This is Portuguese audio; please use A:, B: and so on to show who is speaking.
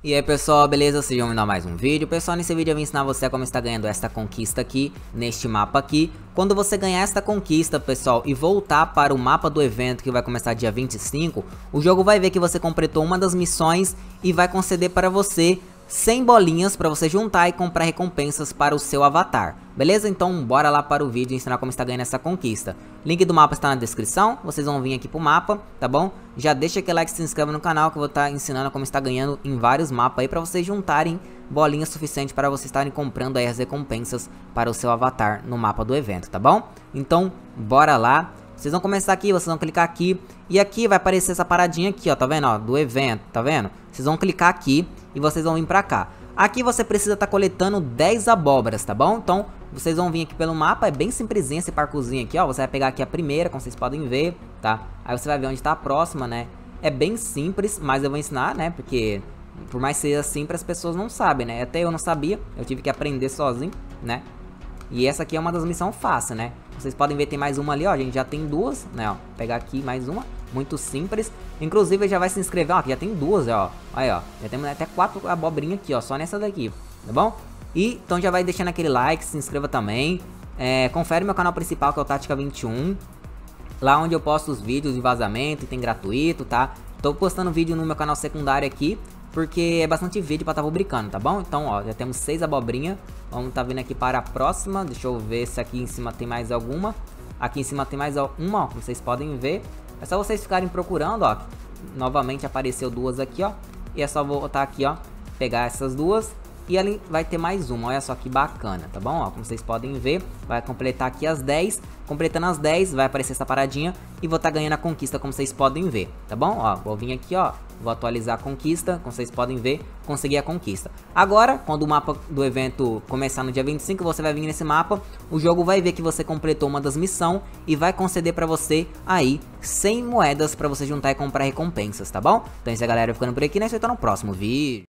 A: E aí pessoal, beleza? Sejam bem-vindos a mais um vídeo. Pessoal, nesse vídeo eu vou ensinar você como está ganhando esta conquista aqui, neste mapa aqui. Quando você ganhar esta conquista, pessoal, e voltar para o mapa do evento que vai começar dia 25, o jogo vai ver que você completou uma das missões e vai conceder para você 100 bolinhas para você juntar e comprar recompensas para o seu avatar. Beleza? Então bora lá para o vídeo ensinar como está ganhando essa conquista. Link do mapa está na descrição, vocês vão vir aqui pro mapa, tá bom? Já deixa aquele like e se inscreva no canal que eu vou estar tá ensinando como está ganhando em vários mapas aí para vocês juntarem bolinhas suficiente para vocês estarem comprando aí as recompensas para o seu avatar no mapa do evento, tá bom? Então bora lá. Vocês vão começar aqui, vocês vão clicar aqui e aqui vai aparecer essa paradinha aqui, ó, tá vendo, ó, do evento, tá vendo? Vocês vão clicar aqui e vocês vão vir pra cá. Aqui você precisa estar tá coletando 10 abóboras, tá bom? Então, vocês vão vir aqui pelo mapa, é bem simplesinho esse parkourzinho aqui, ó. Você vai pegar aqui a primeira, como vocês podem ver, tá? Aí você vai ver onde tá a próxima, né? É bem simples, mas eu vou ensinar, né? Porque por mais seja simples, as pessoas não sabem, né? Até eu não sabia, eu tive que aprender sozinho, né? E essa aqui é uma das missões fáceis, né? Vocês podem ver, tem mais uma ali, ó. A gente já tem duas, né? Ó, pegar aqui mais uma. Muito simples. Inclusive, já vai se inscrever, ó. Aqui já tem duas, ó. Aí, ó. Já temos até quatro abobrinhas aqui, ó. Só nessa daqui, tá bom? E, então já vai deixando aquele like, se inscreva também. É, confere meu canal principal, que é o Tática 21. Lá onde eu posto os vídeos de vazamento, tem gratuito, tá? Tô postando vídeo no meu canal secundário aqui porque é bastante vídeo pra estar tá publicando, tá bom? Então, ó, já temos seis abobrinhas. Vamos tá vindo aqui para a próxima. Deixa eu ver se aqui em cima tem mais alguma. Aqui em cima tem mais uma, ó, como vocês podem ver. É só vocês ficarem procurando, ó. Novamente apareceu duas aqui, ó. E é só voltar aqui, ó, pegar essas duas e ali vai ter mais uma, olha só que bacana, tá bom? Ó, como vocês podem ver, vai completar aqui as 10. Completando as 10, vai aparecer essa paradinha e vou estar tá ganhando a conquista, como vocês podem ver, tá bom? Ó, vou vir aqui, ó, vou atualizar a conquista, como vocês podem ver, consegui a conquista. Agora, quando o mapa do evento começar no dia 25, você vai vir nesse mapa, o jogo vai ver que você completou uma das missões e vai conceder pra você aí 100 moedas pra você juntar e comprar recompensas, tá bom? Então é isso aí, galera, ficando por aqui, né? Você tá no próximo vídeo.